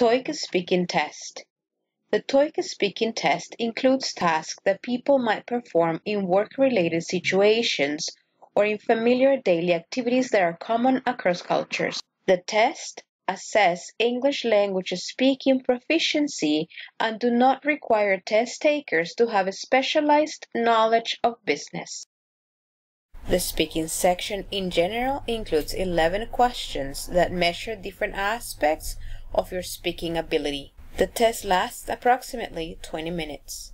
TOEIC speaking test. The TOEIC speaking test includes tasks that people might perform in work-related situations or in familiar daily activities that are common across cultures. The test assess English language speaking proficiency and do not require test takers to have a specialized knowledge of business. The speaking section in general includes 11 questions that measure different aspects of your speaking ability. The test lasts approximately 20 minutes.